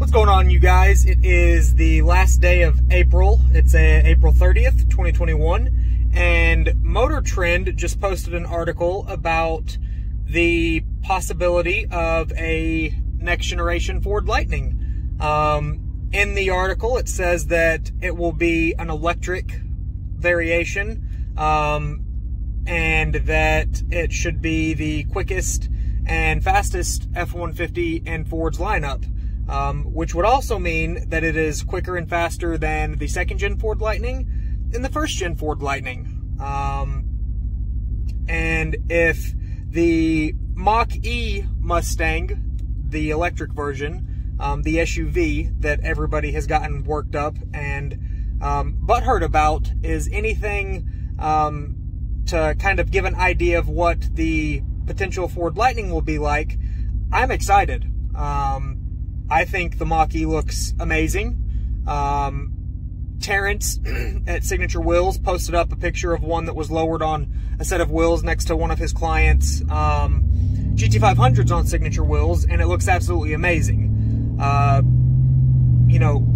What's going on, you guys? It is the last day of April. It's a, April 30th, 2021, and Motor Trend just posted an article about the possibility of a next generation Ford Lightning. Um, in the article, it says that it will be an electric variation, um, and that it should be the quickest and fastest F-150 in Ford's lineup um, which would also mean that it is quicker and faster than the second gen Ford Lightning and the first gen Ford Lightning. Um, and if the Mach E Mustang, the electric version, um, the SUV that everybody has gotten worked up and um, butthurt about, is anything um, to kind of give an idea of what the potential Ford Lightning will be like, I'm excited. Um, I think the Mach-E looks amazing. Um, Terrence at Signature Wills posted up a picture of one that was lowered on a set of wheels next to one of his clients' um, GT500s on Signature Wills, and it looks absolutely amazing. Uh, you know,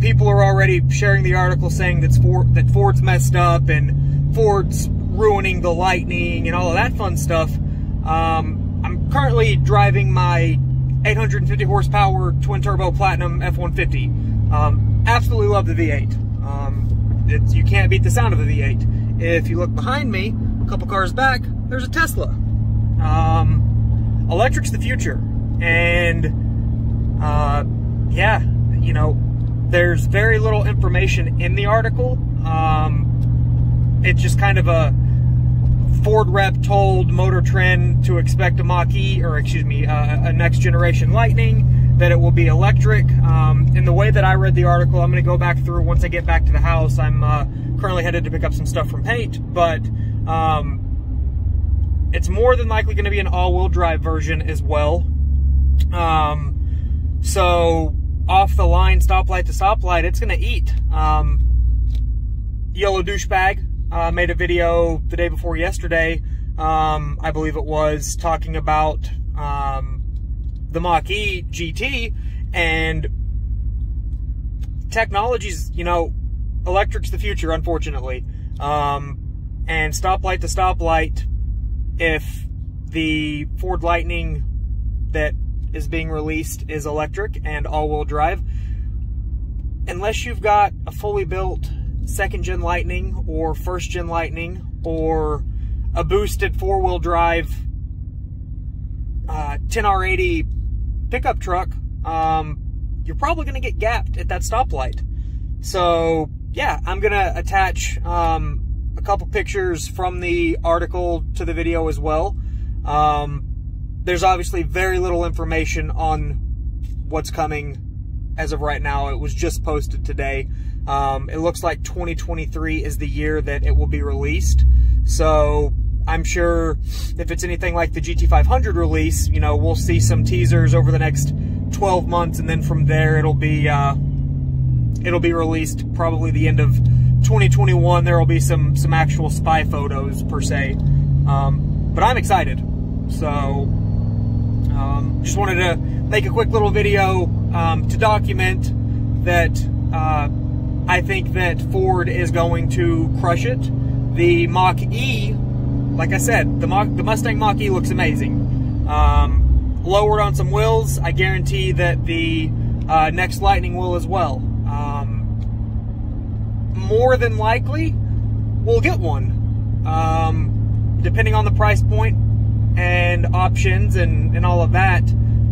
people are already sharing the article saying that, Ford, that Ford's messed up and Ford's ruining the Lightning and all of that fun stuff. Um, I'm currently driving my 850 horsepower twin turbo platinum F-150. Um, absolutely love the V8. Um, you can't beat the sound of a V8. If you look behind me, a couple cars back, there's a Tesla. Um, electric's the future. And, uh, yeah, you know, there's very little information in the article. Um, it's just kind of a Ford rep told Motor Trend to expect a Mach-E, or excuse me, uh, a next generation Lightning, that it will be electric. Um, in the way that I read the article, I'm going to go back through once I get back to the house. I'm uh, currently headed to pick up some stuff from paint, but um, it's more than likely going to be an all-wheel drive version as well. Um, so off the line, stoplight to stoplight, it's going to eat. Um, yellow douchebag uh, made a video the day before yesterday, um, I believe it was, talking about um, the Mach-E GT and technology's, you know, electric's the future, unfortunately. Um, and stoplight to stoplight, if the Ford Lightning that is being released is electric and all-wheel drive, unless you've got a fully built second gen Lightning or first gen Lightning or a boosted four wheel drive uh, 10R80 pickup truck, um, you're probably going to get gapped at that stoplight. So, yeah, I'm going to attach um, a couple pictures from the article to the video as well. Um, there's obviously very little information on what's coming as of right now. It was just posted today. Um, it looks like 2023 is the year that it will be released. So I'm sure if it's anything like the GT500 release, you know, we'll see some teasers over the next 12 months, and then from there it'll be uh, it'll be released probably the end of 2021. There will be some some actual spy photos per se, um, but I'm excited. So um, just wanted to make a quick little video um, to document that uh, I think that Ford is going to crush it. The Mach-E, like I said, the, Mach, the Mustang Mach-E looks amazing. Um, lowered on some wheels, I guarantee that the uh, next Lightning will as well. Um, more than likely, we'll get one. Um, depending on the price point and options and, and all of that,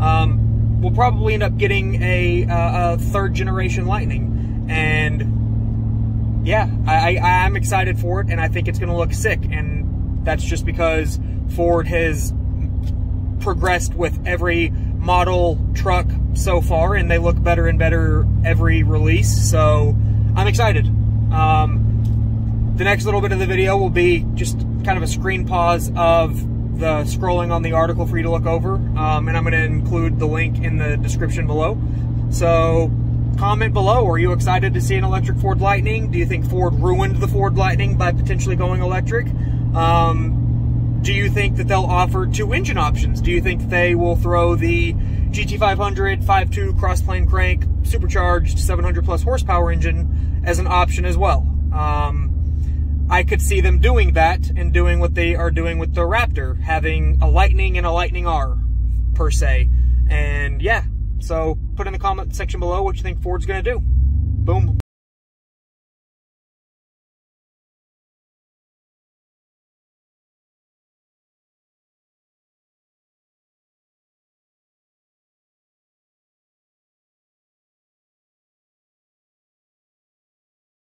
um, we'll probably end up getting a, a, a third generation Lightning. And yeah, I, I, am excited for it, and I think it's going to look sick. And that's just because Ford has progressed with every model truck so far, and they look better and better every release. So I'm excited. Um, the next little bit of the video will be just kind of a screen pause of the scrolling on the article for you to look over, um, and I'm going to include the link in the description below. So comment below, are you excited to see an electric Ford Lightning? Do you think Ford ruined the Ford Lightning by potentially going electric? Um, do you think that they'll offer two engine options? Do you think they will throw the GT500 5.2 crossplane crank, supercharged 700 plus horsepower engine as an option as well. Um, I could see them doing that and doing what they are doing with the Raptor, having a Lightning and a Lightning R, per se. And yeah, so put in the comment section below what you think Ford's going to do. Boom.